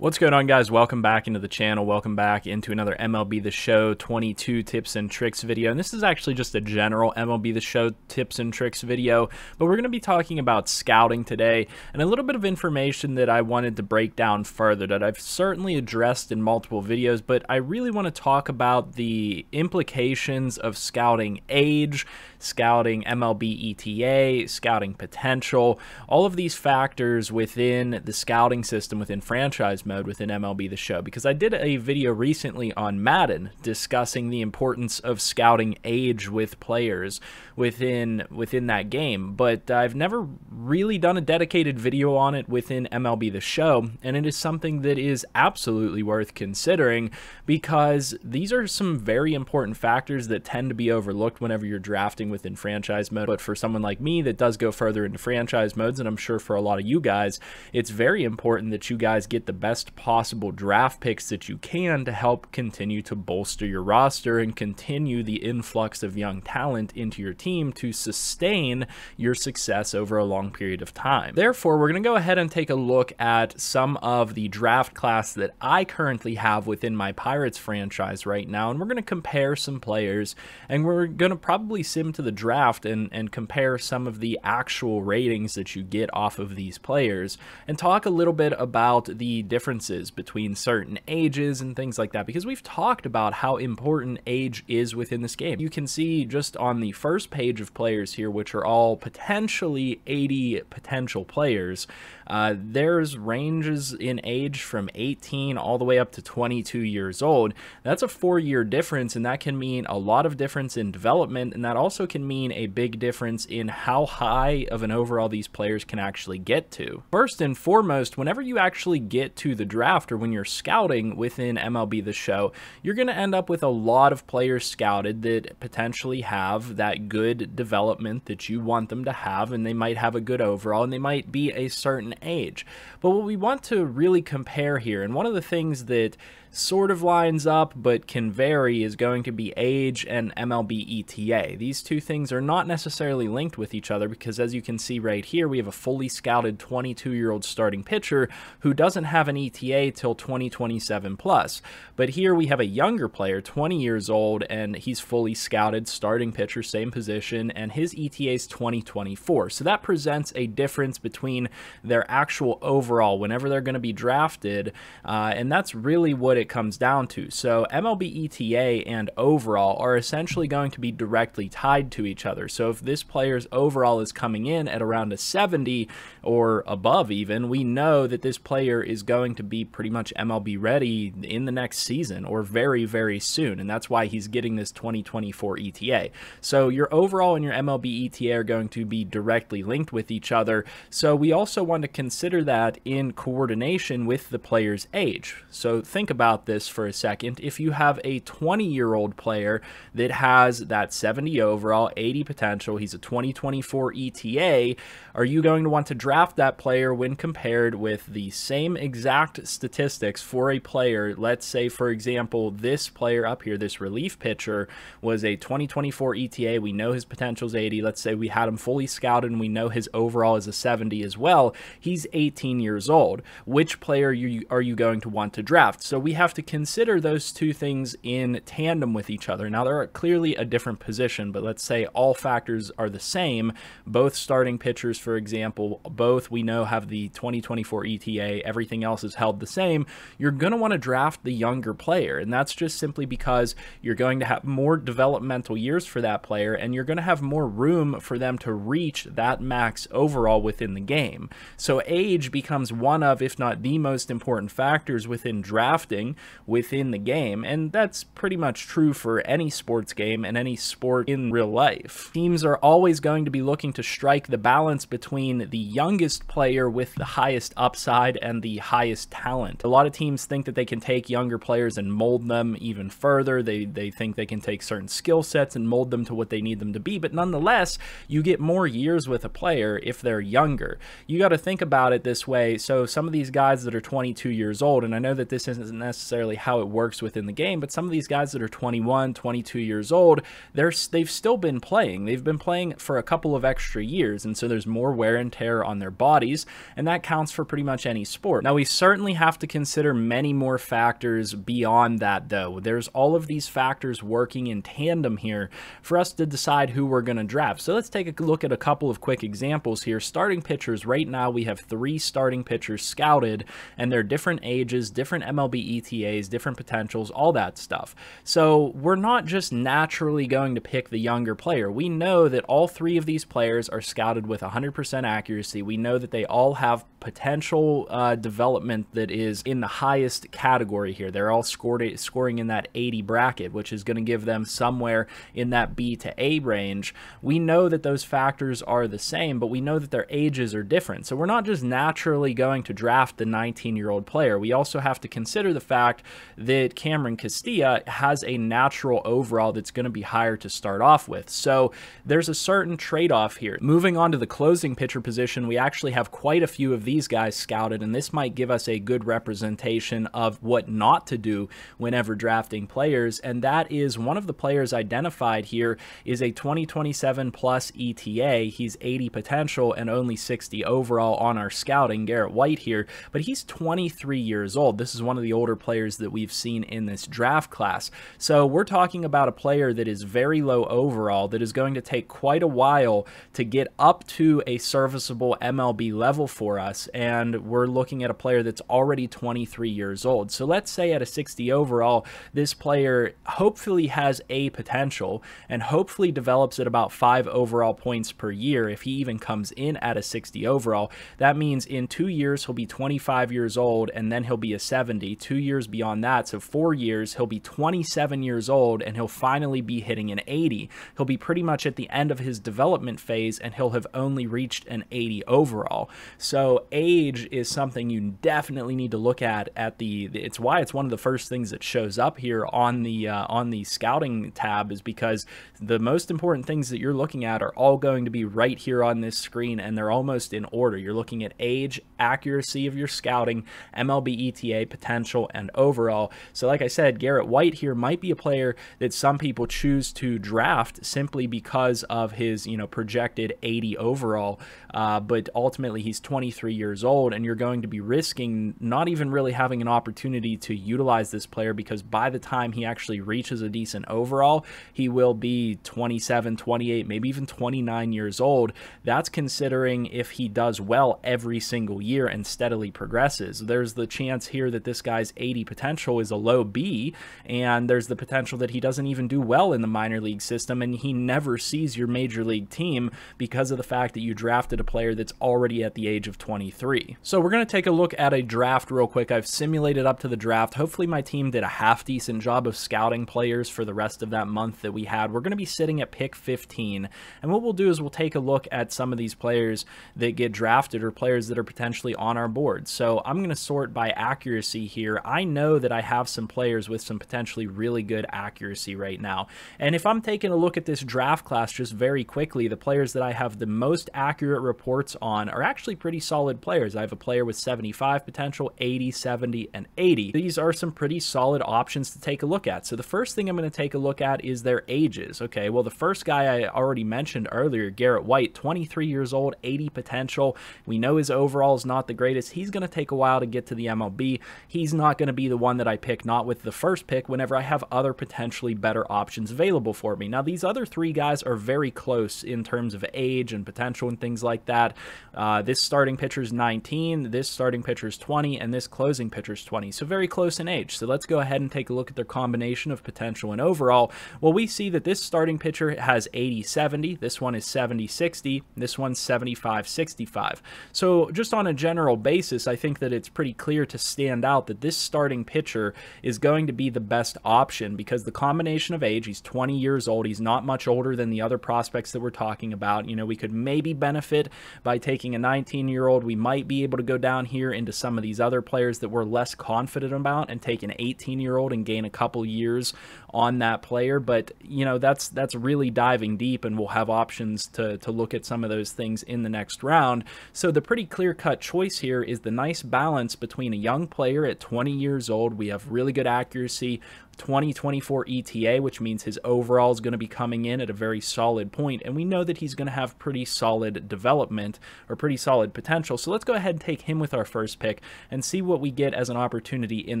What's going on guys? Welcome back into the channel. Welcome back into another MLB The Show 22 tips and tricks video. And this is actually just a general MLB The Show tips and tricks video, but we're going to be talking about scouting today and a little bit of information that I wanted to break down further that I've certainly addressed in multiple videos, but I really want to talk about the implications of scouting age, scouting MLB ETA, scouting potential, all of these factors within the scouting system within franchise mode within MLB The Show because I did a video recently on Madden discussing the importance of scouting age with players within within that game, but I've never really done a dedicated video on it within MLB The Show, and it is something that is absolutely worth considering because these are some very important factors that tend to be overlooked whenever you're drafting within franchise mode. But for someone like me that does go further into franchise modes, and I'm sure for a lot of you guys, it's very important that you guys get the best best possible draft picks that you can to help continue to bolster your roster and continue the influx of young talent into your team to sustain your success over a long period of time. Therefore, we're going to go ahead and take a look at some of the draft class that I currently have within my Pirates franchise right now, and we're going to compare some players, and we're going to probably sim to the draft and, and compare some of the actual ratings that you get off of these players, and talk a little bit about the different differences between certain ages and things like that because we've talked about how important age is within this game. You can see just on the first page of players here, which are all potentially 80 potential players, uh, there's ranges in age from 18 all the way up to 22 years old. That's a four year difference, and that can mean a lot of difference in development, and that also can mean a big difference in how high of an overall these players can actually get to. First and foremost, whenever you actually get to the draft or when you're scouting within MLB The Show, you're going to end up with a lot of players scouted that potentially have that good development that you want them to have, and they might have a good overall, and they might be a certain age. But what we want to really compare here, and one of the things that sort of lines up but can vary is going to be age and MLB ETA. These two things are not necessarily linked with each other because as you can see right here, we have a fully scouted 22 year old starting pitcher who doesn't have an ETA till 2027 plus. But here we have a younger player, 20 years old, and he's fully scouted starting pitcher, same position, and his ETA is 2024. So that presents a difference between their actual overall whenever they're going to be drafted, uh, and that's really what it comes down to. So MLB ETA and overall are essentially going to be directly tied to each other. So if this player's overall is coming in at around a 70 or above even, we know that this player is going to be pretty much MLB ready in the next season or very, very soon. And that's why he's getting this 2024 ETA. So your overall and your MLB ETA are going to be directly linked with each other. So we also want to consider that in coordination with the player's age. So think about about this for a second. If you have a 20 year old player that has that 70 overall, 80 potential, he's a 2024 ETA, are you going to want to draft that player when compared with the same exact statistics for a player? Let's say, for example, this player up here, this relief pitcher, was a 2024 ETA. We know his potential is 80. Let's say we had him fully scouted and we know his overall is a 70 as well. He's 18 years old. Which player are you, are you going to want to draft? So we have to consider those two things in tandem with each other. Now, they're clearly a different position, but let's say all factors are the same. Both starting pitchers, for example, both we know have the 2024 ETA, everything else is held the same. You're going to want to draft the younger player, and that's just simply because you're going to have more developmental years for that player, and you're going to have more room for them to reach that max overall within the game. So age becomes one of, if not the most important factors within drafting within the game, and that's pretty much true for any sports game and any sport in real life. Teams are always going to be looking to strike the balance between the youngest player with the highest upside and the highest talent. A lot of teams think that they can take younger players and mold them even further. They, they think they can take certain skill sets and mold them to what they need them to be, but nonetheless, you get more years with a player if they're younger. You got to think about it this way, so some of these guys that are 22 years old, and I know that this isn't necessarily how it works within the game, but some of these guys that are 21, 22 years old, they're they've still been playing. They've been playing for a couple of extra years, and so there's more wear and tear on their bodies, and that counts for pretty much any sport. Now we certainly have to consider many more factors beyond that though. There's all of these factors working in tandem here for us to decide who we're going to draft. So let's take a look at a couple of quick examples here. Starting pitchers, right now we have three starting pitchers scouted, and they're different ages, different MLB Different potentials, all that stuff. So we're not just naturally going to pick the younger player. We know that all three of these players are scouted with 100% accuracy. We know that they all have potential uh, development that is in the highest category here. They're all scored, scoring in that 80 bracket, which is going to give them somewhere in that B to A range. We know that those factors are the same, but we know that their ages are different. So we're not just naturally going to draft the 19 year old player. We also have to consider the fact that Cameron Castilla has a natural overall that's going to be higher to start off with. So there's a certain trade off here. Moving on to the closing pitcher position, we actually have quite a few of these guys scouted, and this might give us a good representation of what not to do whenever drafting players. And that is one of the players identified here is a 2027 plus ETA. He's 80 potential and only 60 overall on our scouting, Garrett White here, but he's 23 years old. This is one of the older players that we've seen in this draft class. So we're talking about a player that is very low overall, that is going to take quite a while to get up to a serviceable MLB level for us and we're looking at a player that's already 23 years old. So let's say at a 60 overall, this player hopefully has a potential and hopefully develops at about five overall points per year if he even comes in at a 60 overall. That means in two years, he'll be 25 years old and then he'll be a 70. Two years beyond that, so four years, he'll be 27 years old and he'll finally be hitting an 80. He'll be pretty much at the end of his development phase and he'll have only reached an 80 overall. So age is something you definitely need to look at at the it's why it's one of the first things that shows up here on the uh, on the scouting tab is because the most important things that you're looking at are all going to be right here on this screen and they're almost in order. You're looking at age accuracy of your scouting MLB ETA potential and overall. So like I said Garrett White here might be a player that some people choose to draft simply because of his you know projected 80 overall uh, but ultimately he's 23 years old and you're going to be risking not even really having an opportunity to utilize this player because by the time he actually reaches a decent overall, he will be 27, 28, maybe even 29 years old. That's considering if he does well every single year and steadily progresses. There's the chance here that this guy's 80 potential is a low B, and there's the potential that he doesn't even do well in the minor league system and he never sees your major league team because of the fact that you drafted a player that's already at the age of 23. So we're going to take a look at a draft real quick. I've simulated up to the draft. Hopefully my team did a half decent job of scouting players for the rest of that month that we had. We're going to be sitting at pick 15. And what we'll do is we'll take a look at some of these players that get drafted or players that are potentially on our board. So I'm going to sort by accuracy here. I know that I have some players with some potentially really good accuracy right now. And if I'm taking a look at this draft class just very quickly, the players that I have the most accurate reports on are actually pretty solid players players. I have a player with 75 potential, 80, 70, and 80. These are some pretty solid options to take a look at. So the first thing I'm going to take a look at is their ages. Okay, well, the first guy I already mentioned earlier, Garrett White, 23 years old, 80 potential. We know his overall is not the greatest. He's going to take a while to get to the MLB. He's not going to be the one that I pick, not with the first pick, whenever I have other potentially better options available for me. Now, these other three guys are very close in terms of age and potential and things like that. Uh, this starting pitcher is 19, this starting pitcher is 20, and this closing pitcher is 20. So very close in age. So let's go ahead and take a look at their combination of potential and overall. Well, we see that this starting pitcher has 80-70, this one is 70-60, this one's 75-65. So just on a general basis, I think that it's pretty clear to stand out that this starting pitcher is going to be the best option because the combination of age, he's 20 years old, he's not much older than the other prospects that we're talking about. You know, we could maybe benefit by taking a 19-year-old, we might be able to go down here into some of these other players that we're less confident about and take an 18 year old and gain a couple years on that player. But you know that's that's really diving deep, and we'll have options to to look at some of those things in the next round. So the pretty clear cut choice here is the nice balance between a young player at 20 years old. We have really good accuracy. 2024 ETA, which means his overall is going to be coming in at a very solid point, and we know that he's going to have pretty solid development or pretty solid potential. So let's go ahead and take him with our first pick and see what we get as an opportunity in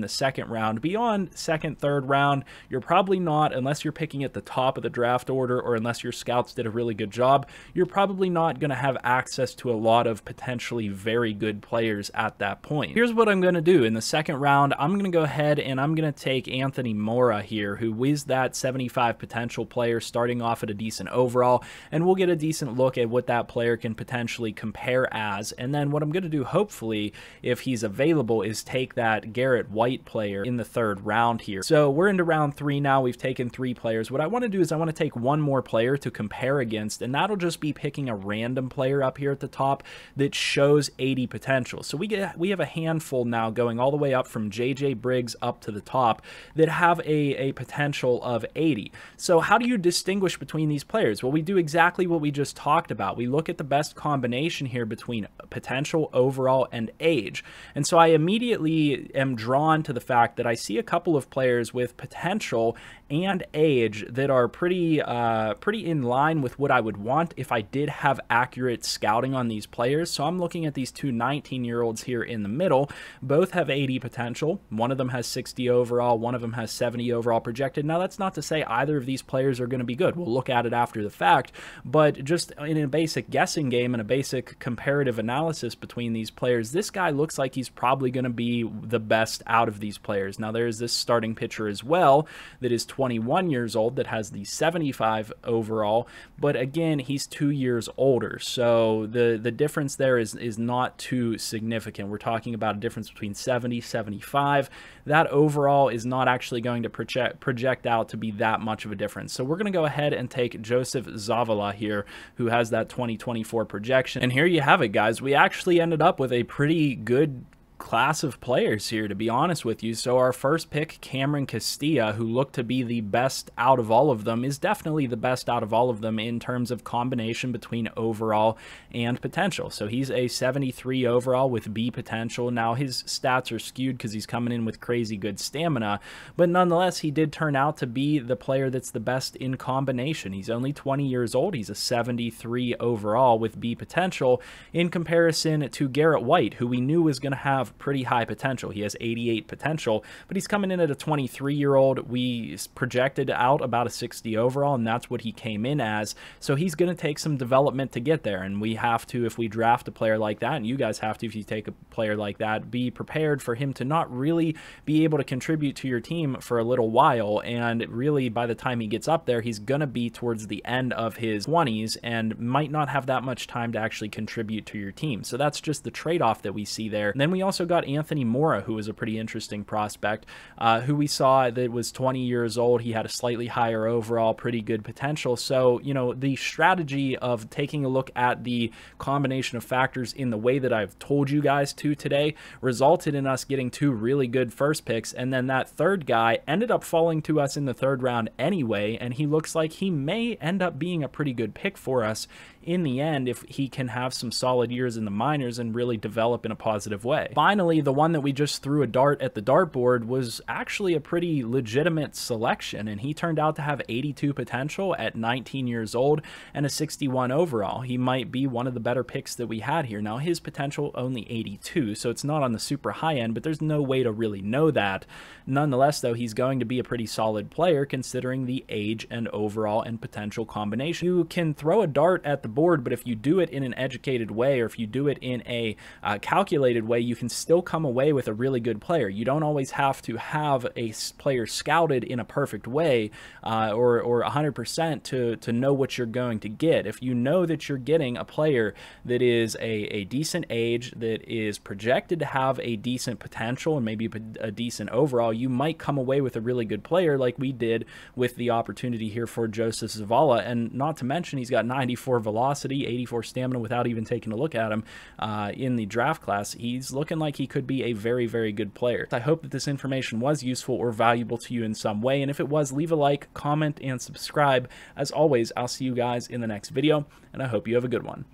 the second round. Beyond second, third round, you're probably not, unless you're picking at the top of the draft order or unless your scouts did a really good job, you're probably not going to have access to a lot of potentially very good players at that point. Here's what I'm going to do. In the second round, I'm going to go ahead and I'm going to take Anthony Mora here, who is that 75 potential player starting off at a decent overall, and we'll get a decent look at what that player can potentially compare as. And then what I'm going to do, hopefully, if he's available, is take that Garrett White player in the third round here. So we're into round three now. We've taken three players. What I want to do is I want to take one more player to compare against, and that'll just be picking a random player up here at the top that shows 80 potential. So we get we have a handful now going all the way up from JJ Briggs up to the top that have a, a potential of 80. So how do you distinguish between these players? Well, we do exactly what we just talked about. We look at the best combination here between potential, overall, and age. And so I immediately am drawn to the fact that I see a couple of players with potential and age that are pretty uh, pretty in line with what I would want if I did have accurate scouting on these players. So I'm looking at these two 19 year olds here in the middle. Both have 80 potential. One of them has 60 overall. One of them has 70 overall projected. Now that's not to say either of these players are going to be good. We'll look at it after the fact. But just in a basic guessing game and a basic comparative analysis between these players, this guy looks like he's probably going to be the best out of these players. Now there's this starting pitcher as well that is 21 years old that has the 75 overall, but again, he's two years older. So the, the difference there is, is not too significant. We're talking about a difference between 70, 75. That overall is not actually going to project, project out to be that much of a difference. So we're going to go ahead and take Joseph Zavala here, who has that 2024 projection. And here you have it, guys. We actually ended up with a pretty good class of players here, to be honest with you. So our first pick, Cameron Castilla, who looked to be the best out of all of them, is definitely the best out of all of them in terms of combination between overall and potential. So he's a 73 overall with B potential. Now his stats are skewed because he's coming in with crazy good stamina, but nonetheless, he did turn out to be the player that's the best in combination. He's only 20 years old. He's a 73 overall with B potential in comparison to Garrett White, who we knew was going to have pretty high potential. He has 88 potential, but he's coming in at a 23 year old. We projected out about a 60 overall, and that's what he came in as. So he's going to take some development to get there. And we have to, if we draft a player like that, and you guys have to, if you take a player like that, be prepared for him to not really be able to contribute to your team for a little while. And really, by the time he gets up there, he's going to be towards the end of his 20s and might not have that much time to actually contribute to your team. So that's just the trade off that we see there. And then we also also got Anthony Mora, who was a pretty interesting prospect, uh, who we saw that was 20 years old. He had a slightly higher overall, pretty good potential. So, you know, the strategy of taking a look at the combination of factors in the way that I've told you guys to today resulted in us getting two really good first picks. And then that third guy ended up falling to us in the third round anyway. And he looks like he may end up being a pretty good pick for us in the end if he can have some solid years in the minors and really develop in a positive way. Finally, the one that we just threw a dart at the dartboard was actually a pretty legitimate selection, and he turned out to have 82 potential at 19 years old and a 61 overall. He might be one of the better picks that we had here. Now, his potential only 82, so it's not on the super high end, but there's no way to really know that. Nonetheless, though, he's going to be a pretty solid player considering the age and overall and potential combination. You can throw a dart at the board, but if you do it in an educated way or if you do it in a uh, calculated way, you can still come away with a really good player. You don't always have to have a player scouted in a perfect way uh, or, or 100% to, to know what you're going to get. If you know that you're getting a player that is a, a decent age, that is projected to have a decent potential and maybe a decent overall, you might come away with a really good player like we did with the opportunity here for Joseph Zavala. And not to mention, he's got 94 velocity, 84 stamina without even taking a look at him uh, in the draft class. He's looking like he could be a very, very good player. I hope that this information was useful or valuable to you in some way. And if it was, leave a like, comment, and subscribe. As always, I'll see you guys in the next video, and I hope you have a good one.